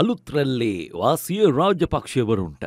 අලුත්රැල්ලේ වාසිය රාජපක්ෂවරුන්ට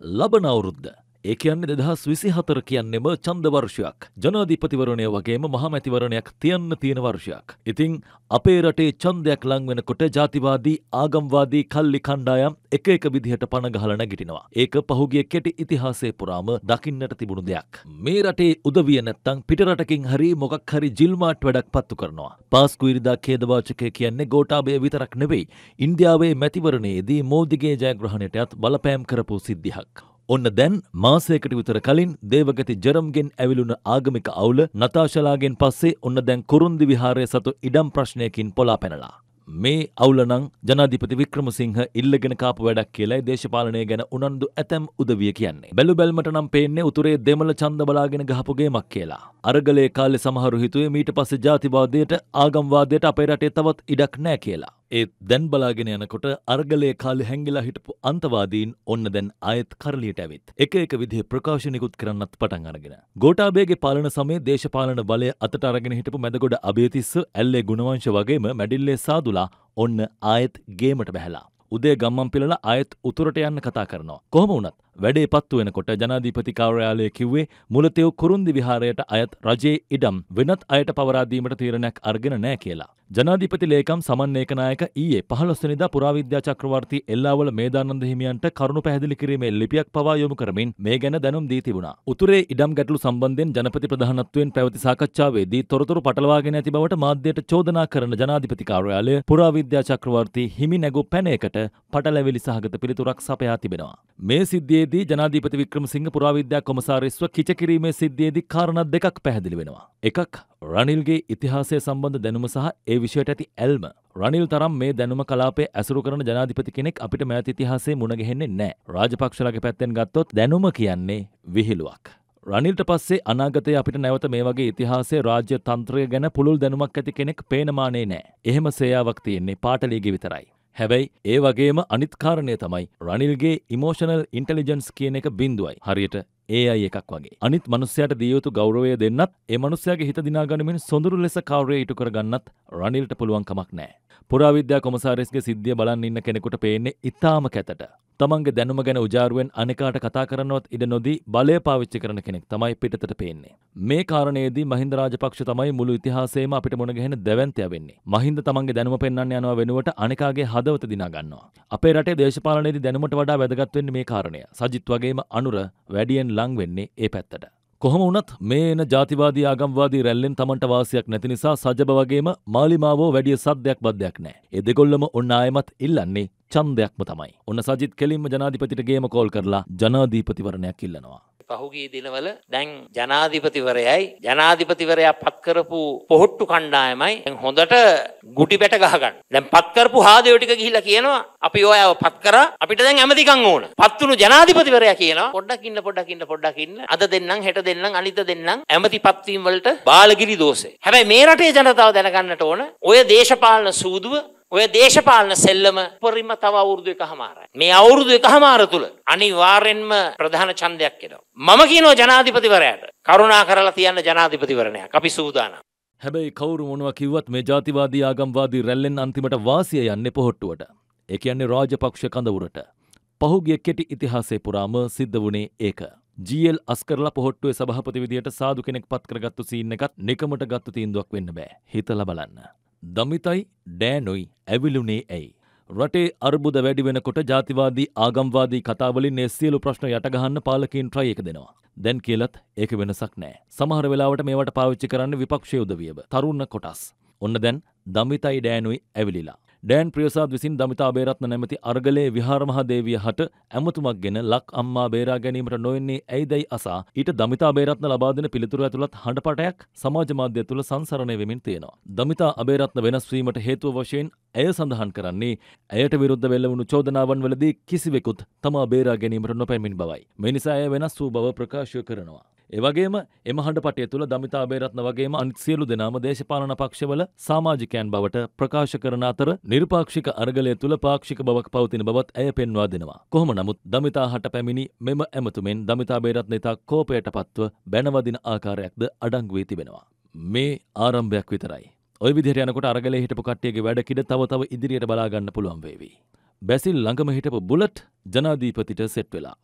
ලබන අවුරුද්ද. ඒ කියන්නේ දෙදහස් විසි හතර කියන්නෙම චන්ද වර්ෂයක් ජනාධිපතිවරණය වගේම මහමැතිවරණයක් තියන්න තියෙන වර්ෂයක්. ඉතිං අපේ රටේ චන්දයක් ලංවෙනකොට ජාතිවාදී ආගම්වාදී කල්ලි කණ්ඩායම් එක එක විදිහට පණගහල නැගිටිනවා. ඒක පහුගිය කෙටි ඉතිහාසය පුරාම දකින්නට තිබුණු දෙයක්. මේ රටේ උදවිය නැත්තං පිටරටකින් හරි මොකක් හරි ජිල්මාට් වැඩක් පත්තු කරනවා. පාස්කුවිරිදා කේදවාචකය කියන්නේ ගෝටාබය විතරක් නෙවෙයි. ඉන්දියාවේ මැතිවරණයේදී මෝදිගේ ජයග්‍රහණයටත් බලපෑම් කරපු සිද්ධියක්. ඔන්න දැන් මාසයකට විතර කලින් දේවගති ජරම්ගෙන් ඇවිලුණ ආගමික අවුල නතාශලාගෙන් පස්සේ ඔන්න දැන් කුරුන්දි විහාරය සතු ඉඩම් ප්‍රශ්නයකින් පොලා පැනලා. මේ අවුලනං ජනාධිපති වික්‍රමසිංහ ඉල්ලගෙන කාපු වැඩක් කියලයි දේශපාලනය ගැන උනන්දු ඇතැම් උදවිය කියන්නේ. බැලු බැල්මට නම් පේන්නේ උතුරේ දෙමළ චන්ද බලාගෙන ගහපුගේමක් කියලා. අරගලේ කාලෙ සමහරු හිතුවේ මීට පස්සේ ජාතිවාදයට ආගම්වාදයට අපේ රටේ තවත් ඉඩක් නෑ කියලා. ඒත් දැන් බලාගෙන යනකොට අර්ගලය කාලෙ හැංගිලා හිටපු අන්තවාදීන් ඔන්න දැන් අයත් කරලියට ඇවිත්. එක එක විදිහ ප්‍රකාශනිකුත් කරන්නත් පටන් අරගෙන. ගෝටාබේගේ පාලන සමේ දේශපාලන බලය අතට අරගෙන හිටපු මැදගොඩ අභේතිස්ස ඇල්ලේ ගුණවංශ වගේම මැඩිල්ලේ සාදුලා ඔන්න ආයෙත් ගේමට බැහැලා. උදේ ගම්මන් පිළලා ආයෙත් උතුරට යන්න කතා කරනවා. කොහොම වුණත් වැඩේ පත්තු වෙනකොට ජනාධීපති කාර්යාලය කිව්වේ මුලතෙව් කුරුන්දි විහාරයට අයත් රජයේ ඉඩම් වෙනත් අයට පවරාදීමට තීරණයක් අර්ගෙන නෑ කියලා. ජනාධිපති ලේකම් සමන්නේකනායක ඊයේ පහළොස්වනිදා පුරාවිද්‍යා චක්‍රවර්ති එල්ලාවල මේදානන්ද හිමියන්ට කරුණු පැහැදිලි කිරීමේ ලිපියක් පවා යොමු කරමින් මේ ගැන දැනුම් දී තිබුණා. උතුරේ ඉඩම් ගැටලු සම්බන්ධයෙන් ජනපති ප්‍රධානත්වයෙන් පැවති සාකච්ඡාවේදී තොරතුරු පටලවාගෙන ඇති බවට මාධ්‍යයට චෝදනා කරන ජනාධිපති කාර්යාලය පුරාවිද්‍යා චක්‍රවර්ති හිමි නැගු පැනයකට පටලැවිලි සහගත පිළිතුරක් සපයා තිබෙනවා. මේ සිද්ධියේදී ජනාධිපති වික්‍රමසිංහ පුරාවිද්‍යා කොමසාරිස්ව කිච කිරීමේ සිද්ධියේදී කාරණා දෙකක් පැහැදිලි වෙනවා. එකක් රනිල්ගේ ඉතිහාසය සම්බන්ධ දැනුම සහ ඒ විෂයට ඇති ඇල්ම. රනිල් තරම් මේ දැනුම කලාපේ ඇසුරු කරන ජනාධිපති කෙනෙක් අපිට මෑත ඉතිහාසයේ මුණගැහෙන්නේ නැහැ. රාජපක්ෂලගේ පැත්තෙන් ගත්තොත් දැනුම කියන්නේ විහිළුවක්. රනිල්ට පස්සේ අනාගතය අපිට නැවත මේ වගේ ඉතිහාසය රාජ්‍ය තන්ත්‍රය ගැන පුළුල් දැනුමක් ඇති කෙනෙක් පේනමානේ නෑ. එහෙම සේයාවක් තියෙන්නේ පාටලීගේ විතරයි. හැබැයි ඒ වගේම අනිත්කාරණය තමයි රනිල්ගේ ඉමෝෂනල් ඉන්ටලිජන්ස් කියන එක බින්දුවයි. හරියට ඒ අයි එකක් වගේ. අනිත් මනුස්සයට දියයුතු ගෞරවය දෙන්නත් ඒ මනුස්සයාගේ හිත දිනාගනිමින් සොඳුරු ලෙස කවරය ඉටු කරගන්නත් රනිල්ට පුළුවන් කමක් නෑ. පුරාවිද්‍යා කොමසාරිස්ගේ සිද්ධිය බලන්න ඉන්න කෙනෙකුට පේන්නේ ඉතාම කැතට. තමන්ගේ දැනුම ගැන උජාරුවෙන් අනෙකාට කතා කරනවත් ඉඩ නොදී බලය පාවිච්චි කරන කෙනෙක් තමයි පිටතට පේන්නේ. මේ කාරණයේදී මහින්ද රාජපක්ෂ තමයි මුළු ඉතිහාසයේම අපිට මුණගැහෙන දැවැන්තය වෙන්නේ. මහින්ද තමන්ගේ දැනුම පෙන්වන්න යනවා වෙනුවට අනෙකාගේ හදවත දිනා ගන්නවා. අපේ රටේ දේශපාලනයේදී දැනුමට වඩා වැදගත් වෙන්නේ මේ කාරණය. සජිත් වගේම අනුර වැඩියෙන් ලං වෙන්නේ ඒ පැත්තට. කොහොම වුණත් මේ එන ජාතිවාදී ආගම්වාදී රැල්ලෙන් තමන්ට වාසියක් නැති නිසා සජබ වගේම මාලිමාවෝ වැඩිය සද්දයක් බද්දයක් නෑ. ඒ දෙගොල්ලම ඔන්න ආයමත් ඉල්ලන්නේ ඡන්දයක්ම තමයි. ඔන්න සජිත් කෙලින්ම ජනාධිපතිට ගේම කෝල් කරලා ජනාධීපතිවරණයක් ඉල්ලනවා. පහුගිය දිනවල දැන් ජනාධිපතිවරයයි ජනාධිපතිවරයා පත් කරපු පොහොට්ටු කණ්ඩායමයි දැන් හොඳට ගුටි බැට ගහගන්න. දැන් පත් කරපු හාදයෝ ටික ගිහිල්ලා කියනවා අපි ඔයාව පත් කරා අපිට දැන් ඇමතිකම් ඕන. පත්තුණු ජනාධිපතිවරයා කියනවා පොඩ්ඩක් ඉන්න පොඩ්ඩක් ඉන්න පොඩ්ඩක් ඉන්න. අද දෙන්නම් හෙට දෙන්නම් අනිත දෙන්නම් ඇමති පත්වීම් වලට බාලගිරි දෝෂේ. හැබැයි මේ රටේ ජනතාව දැනගන්නට ඕන ඔය දේශපාලන සූදුව ඔය දේශපාලන සෙල්ලම උපරිම තව අවුරුදු එකහමාරයි. මේ අවුරුදු එකහමාර තුල අනිවාර්යෙන්ම ප්‍රධාන ඡන්දයක් එනවා. මම කියනවා ජනාධිපතිවරයාට කරුණා කරලා තියන්න ජනාධිපතිවරණයක්. අපි සූදානම්. හැබැයි කවුරු මොනවා කිව්වත් මේ ජාතිවාදී ආගම්වාදී රැල්ලෙන් අන්තිමට වාසිය යන්නේ පොහොට්ටුවට. ඒ කියන්නේ රාජපක්ෂ කඳවුරට. පහුගිය කෙටි ඉතිහාසය පුරාම සිද්ධ වුණේ ඒක. ජීල් අස්කරලා පොහොට්ටුවේ සභහපති විදියට සාදු කෙනෙක් පත් කරගත්තු සීන් එකත් නිකමට ගත්තු තීන්දුවක් වෙන්න බෑ. හිතලා බලන්න. දමිතයි ඩෑනොයි ඇවිලුනේ ඇයි. රටේ අර්බුද වැඩි වෙනකොට ජාතිවාදී ආගම්වාදී කතාවලින් ඒ සියලු ප්‍රශ්න යටගහන්න පාලකින් ට්‍රයි එක දෙනවා. දැන් කියලත් ඒක වෙනසක් නෑ. සමහර වෙලාවට මේවට පාවිච්චි කරන්න විපක්ෂය උදවියව. තරුණ කොටස්. ඔන්න දැන් දමිතයි ඩෑනුයි ඇවිලිලා. ඩෑන් ප්‍රියසාද් විසින් දමිතා බේරත්න නැමති අර්ගලේ විහාරමහාදේවිය හට ඇමතුමක් ගෙන ලක් අම්මා බේරා ගැනීමට නොවෙන්නේ ඇයිදැයි අසා ඊට දමිතා බේරත්න ලබා දෙන පිළිතුර ඇතුළත් හඬපටයක් සමාජ මාධ්‍ය තුළ සංසරණය වෙමින් තියෙනවා. දමිතා අබේරත්න වෙනස් වීමට හේතුව වශයෙන් ඇය සඳහන් කරන්නේ ඇයට විරුද්ධ වෙල්ල වුණු චෝදනාවන් වලදී කිසිවෙකුත් තමා බේරා ගැනීමට නොපැමින් බවයි. මේ නිසා ඇය වෙනස් වූ බව ප්‍රකාශය කරනවා. ඒවගේම එම හඬපටය තුළ දමිතා බේරත්න වගේම අනිත් සියලු දෙනාම දේශපාලන පක්ෂවල සමාජිකයන් බවට ප්‍රකාශ කරන අතර නිර්පාක්ෂික අර්ගලය තුළ පාක්ෂික බවක් පවතින බවත් ඇය පෙන්වා දෙනවා. කොහොම නමුත් දමිතා හට පැමිණි මෙම ඇමතුමෙන් දමිතා බේරත්න ඉතා කෝපයට පත්ව බැනවදින ආකාරයක්ද අඩංගුවී තිබෙනවා. මේ ආරම්භයක් විතරයි. ඔය විදිහට යනකොට අරගලේ හිටපු කට්ටියගේ වැඩ කිඩ තව තව ඉදිරියට බලාගන්න පුළුවන් වේවි. බැසිල් ළඟම හිටපු බුලට් ජනාධීපතිට සෙට් වෙලා.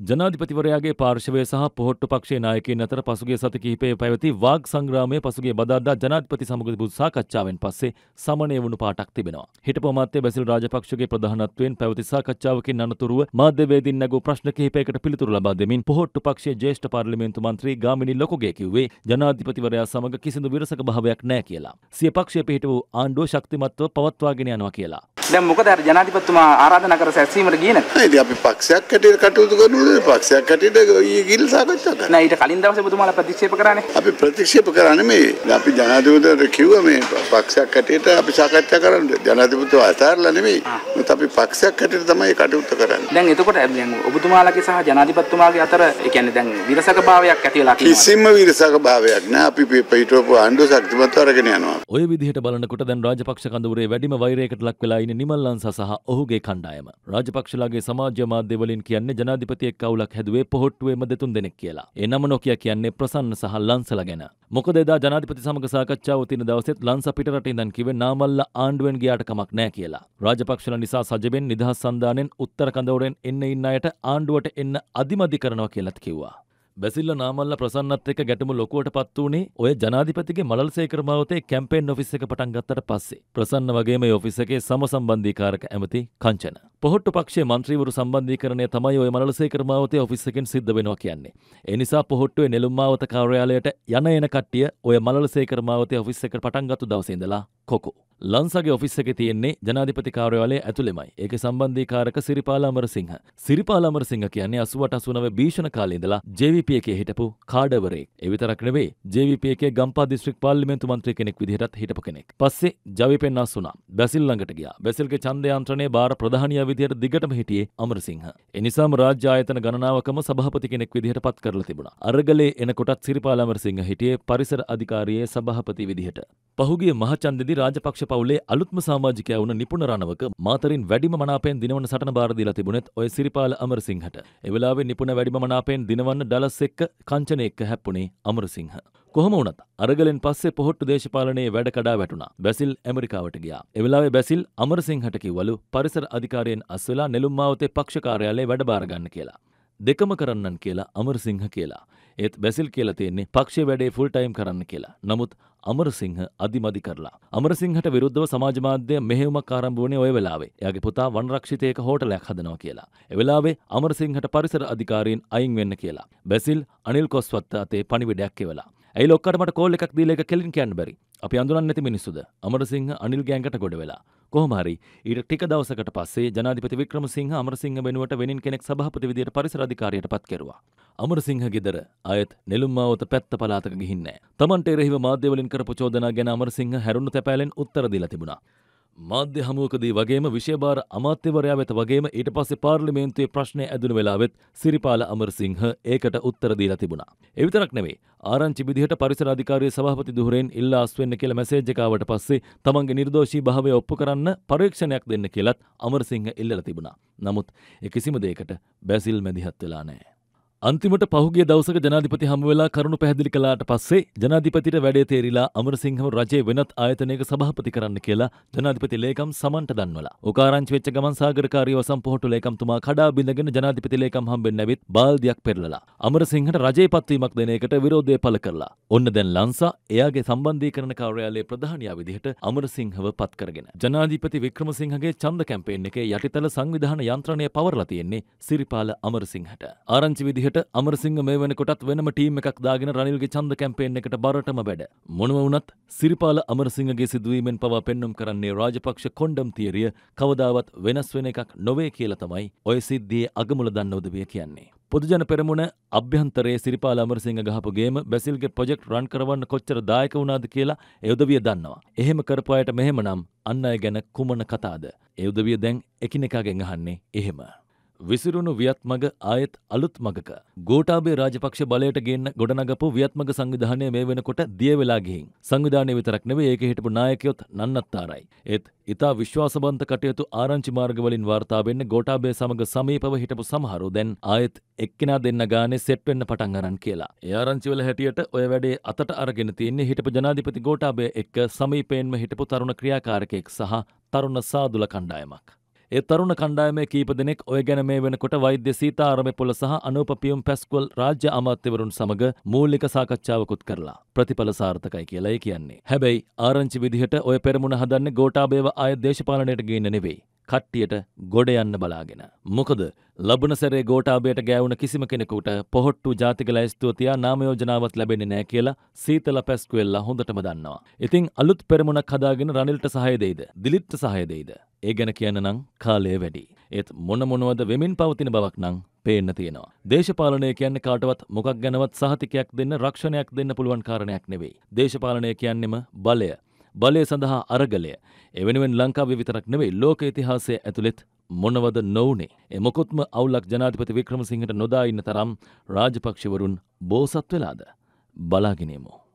ජනාධිපතිවරයාගේ පාර්ශවය සහ පොහොට්ටු පක්ෂේ නායකයින් අතර පසුගිය සති කිහිපයේ පැවති වාග් සංග්‍රාමය පසුගිය බදාදා ජනාධිපති සමග තිබූ සාකච්ඡාවෙන් පස්සේ සමනය වුණු පාටක් තිබෙනවා. හිටපු අමාත්‍ය බැසිල් රාජපක්ෂගේ ප්‍රධානත්වයෙන් පැවති සාකච්ඡාවකින් අනතුරුව මාධ්‍යවේදීන් නැගූ ප්‍රශ්න කිහිපයකට පිළිතුරු ලබා දෙමින් පොහොට්ටු පක්ෂයේ ජ්‍යෙෂ්ඨ පාර්ලිමේන්තු මන්ත්‍රී ගාමිණී ලොකුගේ කිව්වේ ජනාධිපතිවරයා සමග කිසිදු විරසක භාවයක් නැහැ කියලා. සිය පක්ෂය පිහිට වූ ආණ්ඩුව ශක්තිමත්ව පවත්වාගෙන යනවා කියලා. දැන් මොකද අර ජනාධිපතිතුමා ආරාධනා කර සැසීමට ගියේ නැත්නම් ඉතින් අපි පක්ෂයක් හැටියට කටයුතු කරනවද පක්ෂයක් හැටියට ඊයේ ගිහින් සාකච්ඡා කරා. නෑ ඊට කලින් දවසේ ඔබතුමාලා ප්‍රතික්ෂේප කරානේ අපි ප්‍රතික්ෂේප කරන්නේ මේ අපි ජනාධිපතිට කිව්වා මේ පක්ෂයක් හැටියට අපි සාකච්ඡා කරන්න. ජනාධිපතිව අතාරලා නෙමෙයි. මොකද අපි පක්ෂයක් හැටියට තමයි කටයුතු කරන්නේ. දැන් එතකොට දැන් ඔබතුමාලගේ සහ ජනාධිපතිතුමාගේ අතර ඒ කියන්නේ දැන් විරසක භාවයක් ඇති වෙලා තියෙනවා කිසිම විරසක භාවයක් නෑ අපි පිටවපු ආණ්ඩුව ශක්තිමත්ව අරගෙන යනවා. ඔය විදිහට බලනකොට දැන් රාජපක්ෂ කඳවුරේ වැඩිම වෛරයකට ලක් වෙලා ඉන්නේ නිමල් ලංසා සහ ඔහුගේ කණ්ඩායම. රාජපක්ෂලාගේ සමාජ මාධ්‍ය වලින් කියන්නේ ජනාධිපති එක්ක අවුලක් හැදුවේ පොහොට්ටුවේම දෙතුන් දෙනෙක් කියලා. ඒ නම නොකිය කියන්නේ ප්‍රසන්න සහ ලංසලා ගැන. මොකද එදා ජනාධිපති සමග සාකච්ඡාව තියෙන දවසෙත් ලංසා පිටරට ඉඳන් කිව්වේ නාමල්ල ආණ්ඩුවෙන් ගියාට කමක් නැහැ කියලා. රාජපක්ෂලා නිසා සජබෙන් නිදහස් සන්දානෙන් උත්තර කඳවුරෙන් එන්න ඉන්න අයට ආණ්ඩුවට එන්න අදිමදි කරනවා කියලත් කිව්වා. බැසිල්ල නාමල්ල ප්‍රසන්නත් එක්ක ගැටුම ලොකුවට පත් වුණේ ඔය ජනාධිපතිගේ මලල්සේකර මාවතේ කැම්පේන් ඔෆිස් එක පටන් ගත්තට පස්සේ. ප්‍රසන්න වගේම ඒ ඔෆිස් එකේ සමසම්බන්ධීකාරක ඇමති කංචන. පොහොට්ටු පක්ෂයේ මන්ත්‍රීවරු සම්බන්ධීකරණය තමයි ඔය මලල්සේකර මාවතේ ඔෆිස් එකෙන් සිද්ධ වෙනවා කියන්නේ. ඒ නිසා පොහොට්ටුවේ නෙළුම් මාවත කාර්යාලයට යන එන කට්ටිය ඔය මලල්සේකර මාවතේ ඔෆිස් එකට පටන් ගත්තු දවසේ ඉඳලා කොකු. ලංසගේ ඔෆිස් එක තියෙන්නේ ජනාධිපති කාර්යාලයේ ඇතුළෙමයි. ඒකේ සම්බන්ධීකාරක සිරිපාල අමරසිංහ. සිරිපාල අමරසිංහ කියන්නේ 88 89 භීෂණ කාලේ ඉඳලා JVP එකේ හිටපු කාඩවරයෙක්. ඒ විතරක් නෙවෙයි JVP එකේ ගම්පා දිස්ත්‍රික් පාර්ලිමේන්තු මන්ත්‍රී කෙනෙක් විදිහටත් හිටපු කෙනෙක්. පස්සේ ජවිපෙන් අස් වුණා. බැසිල් ළඟට ගියා. බැසිල්ගේ ඡන්ද යන්ත්‍රණයේ බාර ප්‍රධානියා විදිහට දිගටම හිටියේ අමරසිංහ. ඒ නිසාම රාජ්‍ය ආයතන ගණනාවකම සභාපති කෙනෙක් විදිහට පත් කරලා තිබුණා. අරගලේ එනකොටත් සිරිපාල අමරසිංහ හිටියේ පරිසර අධිකාරියේ සභාපති විදිහට. පහුගිය මහචන්දෙදි රාජපක්ෂ පවුලේ අලුත්ම සමාජිකයා වුණ නිපුණ රණවක මාතරින් වැඩිම මනාපයෙන් දිනවන සටන බාර දීලා තිබුණෙත් ඔය සිරිපාල අමරසිංහට. ඒ වෙලාවේ නිපුණ වැඩිම මනාපයෙන් දිනවන්න ඩලස් එක්ක කංචන එක්ක හැප්පුණේ අමරසිංහ. කොහොම වුණත් අරගලෙන් පස්සේ පොහොට්ටු දේශපාලනයේ වැඩ කඩා වැටුණා. බැසිල් ඇමරිකාවට ගියා. ඒ වෙලාවේ බැසිල් අමරසිංහට කිව්වලු පරිසර අධිකාරියෙන් අස් වෙලා නෙළුම් මාවතේ පක්ෂ කාර්යාලයේ වැඩ බාර ගන්න කියලා. දෙකම කරන්නන් කියලා අමරසිංහ කියලා. ඒත් බැසිල් කියලා තියෙන්නේ පක්ෂය වැඩේ ෆුල් ටයිම් කරන්න කියලා. නමුත් අමරසිංහ අදිමදි කරලා. අමරසිංහට විරුද්ධව සමාජ මාධ්‍ය මෙහෙයුමක් ආරම්භ වුණේ ඔය වෙලාවේ. එයාගේ පුතා වනරක්ෂිතයක හෝටලයක් හදනවා කියලා. ඒ වෙලාවේ අමරසිංහට පරිසර අධිකාරීන් අයින් වෙන්න කියලා. බැසිල් අනිල් කොස්වත්ත අතේ පණිවිඩයක් එවලා. ඇයි ලොක්කට මට කෝල් එකක් දීලා එක කෙලින් කියන්න බැරි. අපි අඳුරන්නේ නැති මිනිස්සුද? අමරසිංහ අනිල් ගෑන්කට ගොඩ වෙලා. කොහොම හරි ඊට ටික දවසකට පස්සේ ජනාධිපති වික්‍රමසිංහ අමරසිංහ වෙනුවට වෙනින් කෙනෙක් සභාපති විදියට පරිසර අධිකාරියට පත් කෙරුවා. අමරසිංහ ගෙදර ආයත් නෙළුම්මාවත පැත්ත පලාතක ගිහින් නැහැ. Tamante එරෙහිව මාධ්‍ය වලින් කරපු චෝදනා ගැන අමරසිංහ හැරුණු තැපෑලෙන් උත්තර දීලා තිබුණා. මාධ්‍ය හමුවකදී වගේම විෂයභාර අමාත්‍යවරයා වෙත වගේම ඊට පස්සේ පාර්ලිමේන්තුවේ ප්‍රශ්නය ඇදුණු වෙලාවෙත් සිරිපාල අමරසිංහ ඒකට උත්තර දීලා තිබුණා. ඒ විතරක් නෙවෙයි ආරංචි විදිහට පරිසර අධිකාරිය සභාපති දුහරෙන් ඉල්ලා අස් වෙන්න කියලා මැසේජ් එක ආවට පස්සේ තමන්ගේ නිර්දෝෂී භාවය ඔප්පු කරන්න පරීක්ෂණයක් දෙන්න කියලත් අමරසිංහ ඉල්ලලා තිබුණා. නමුත් ඒ කිසිම දෙයකට බැසිල් මැදිහත් වෙලා නැහැ. අන්තිමට පහුගිය දවසක ජනාධිපති හමු වෙලා කරුණු පැහැදිලි කළාට පස්සේ ජනාධිපතිට වැඩේ තේරිලා අමරසිංහව රජයේ වෙනත් ආයතනයක සභාපති කරන්න කියලා ජනාධිපති ලේකම් සමන්ට දන්වලා. උකාරංචි වෙච්ච ගමන් සාගරකාරී වසම් පොහොට්ටු ලේකම්තුමා කඩා බිඳගෙන ජනාධිපති ලේකම් හම්බෙන්න ඇවිත් බාල්දියක් පෙරලලා. අමරසිංහට රජයේ පත්වීමක් දෙන එකට විරෝධය පළ කරලා. ඔන්න දැන් ලංසා එයාගේ සම්බන්ධීකරණ කාර්යාලයේ ප්‍රධානියා විදිහට අමරසිංහව පත් කරගෙන. ජනාධිපති වික්‍රමසිංහගේ ඡන්ද කැම්පේන් එකේ යටිතල සංවිධාන යන්ත්‍රණය පවරලා තියෙන්නේ සිරිපාල අමරසිංහට. ආරංචි විදිහට විදිහට අමරසිංහ මේ වෙනකොටත් වෙනම ටීම් එකක් දාගෙන රනිල්ගේ ඡන්ද කැම්පේන් එකට බරටම වැඩ. මොනව වුණත් සිරිපාල අමරසිංහගේ සිදුවීමෙන් පවා පෙන්눔 කරන්නේ රාජපක්ෂ කොණ්ඩම් තියරිය කවදාවත් වෙනස් වෙන එකක් නොවේ කියලා තමයි ඔය සිද්ධියේ අගමුල දන්න උදවිය කියන්නේ. පොදුජන පෙරමුණ අභ්‍යන්තරයේ සිරිපාල අමරසිංහ ගහපු ගේම බැසිල්ගේ ප්‍රොජෙක්ට් රන් කරවන්න කොච්චර දායක වුණාද කියලා ඒ උදවිය දන්නවා. එහෙම කරපු අයට මෙහෙමනම් අන් අය ගැන කුමන කතාද? ඒ උදවිය දැන් එකිනෙකාගෙන් අහන්නේ එහෙම. විසිරුණු වියත් මග ආයෙත් අලුත් මගක. ගෝටාබේ රාජපක්ෂ බලයට ගෙන්න ගොඩනගපු වියත්මග සංවිධානය මේ වෙනකොට දිය වෙලා ගිහින්. සංවිධානය විතරක් නෙවෙයි ඒකේ හිටපු නායකයොත් නන්නත්තාරයි. ඒත් ඉතා විශ්වාසවන්ත කටයුතු ආරංචි මාර්ග වලින් වාර්තා වෙන්නේ ගෝටාබේ සමග සමීපව හිටපු සමහරු දැන් ආයෙත් එක්කෙනා දෙන්න ගානේ සෙට් වෙන්න පටන් අරන් කියලා. ඒ ආරංචි වල හැටියට ඔය වැඩේ අතට අරගෙන තියෙන්නේ හිටපු ජනාධිපති ගෝටාබේ එක්ක සමීපයෙන්ම හිටපු තරුණ ක්‍රියාකාරකෙක් සහ තරුණ සාදුල කණ්ඩායමක්. ඒ තරුණ කණ්ඩායමේ කීප දෙනෙක් ඔය ගැන මේ වෙනකොට වෛද්‍ය සීතාරම පොළ සහ අනූපපියුම් පැස්කොල් රාජ්‍ය අමාත්‍යවරුන් සමග මූල්ලික සාකච්ඡාවකුත් කරලා ප්‍රතිඵල සාර්ථකයි කියලායි කියන්නේ. හැබැයි ආරංචි විදිහට ඔය පෙරමුණ හදන්නේ ගෝඨාභයව ආය දේශපාලනයට ගේන්න නෙවෙයි. කට්ටියට ගොඩ යන්න බලාගෙන. මොකද ලබන සැරේ ගෝඨාභයට ගෑවුන කිසිම කෙනෙකුට පොහොට්ටු ජාතික ලැයිස්තුව තියා නාම යෝජනාවක් ලැබෙන්නේ නැහැ කියලා සීතල පැස්කුවෙල්ලා හොඳටම දන්නවා. ඉතින් අලුත් පෙරමුණක් හදාගෙන රනිල්ට සහය දෙයිද? දිලිත්ට සහය දෙයිද? ඒ ගැන කියන්න නම් කාලය වැඩි. ඒත් මොන මොනවද වෙමින් පවතින බවක් නම් පේන්න තියෙනවා. දේශපාලනය කියන්නේ කාටවත් මොකක් ගැනවත් සහතිකයක් දෙන්න රක්ෂණයක් දෙන්න පුළුවන් කාරණයක් නෙවෙයි. දේශපාලනය කියන්නෙම බලය. බලය සඳහා අරගලය. එවෙනුවෙන් ලංකාවේ විතරක් නෙවෙයි ලෝක ඉතිහාසය ඇතුළෙත් මොනවද නොවනේ. එ මොකොත්ම අවුලක් ජනාධිපති වික්‍රමසිංහට නොදා ඉන්න තරම් රාජපක්ෂවරුන් බෝසත් වෙලාද. බලාගෙනමු.